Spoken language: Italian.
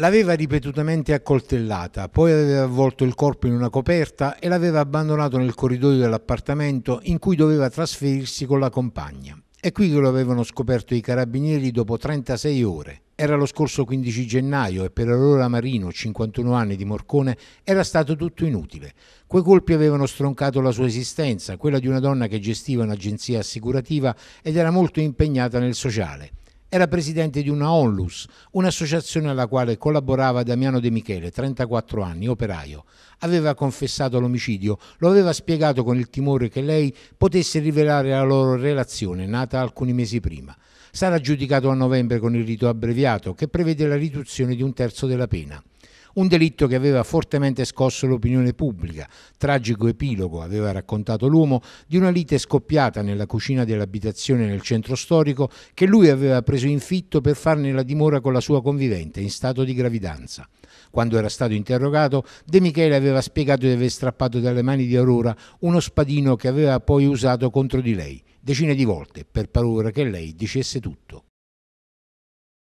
L'aveva ripetutamente accoltellata, poi aveva avvolto il corpo in una coperta e l'aveva abbandonato nel corridoio dell'appartamento in cui doveva trasferirsi con la compagna. È qui che lo avevano scoperto i carabinieri dopo 36 ore. Era lo scorso 15 gennaio e per Aurora Marino, 51 anni di Morcone, era stato tutto inutile. Quei colpi avevano stroncato la sua esistenza, quella di una donna che gestiva un'agenzia assicurativa ed era molto impegnata nel sociale. Era presidente di una Onlus, un'associazione alla quale collaborava Damiano De Michele, 34 anni, operaio. Aveva confessato l'omicidio, lo aveva spiegato con il timore che lei potesse rivelare la loro relazione, nata alcuni mesi prima. Sarà giudicato a novembre con il rito abbreviato, che prevede la riduzione di un terzo della pena. Un delitto che aveva fortemente scosso l'opinione pubblica. Tragico epilogo, aveva raccontato l'uomo, di una lite scoppiata nella cucina dell'abitazione nel centro storico che lui aveva preso in fitto per farne la dimora con la sua convivente in stato di gravidanza. Quando era stato interrogato, De Michele aveva spiegato di aver strappato dalle mani di Aurora uno spadino che aveva poi usato contro di lei, decine di volte, per paura che lei dicesse tutto.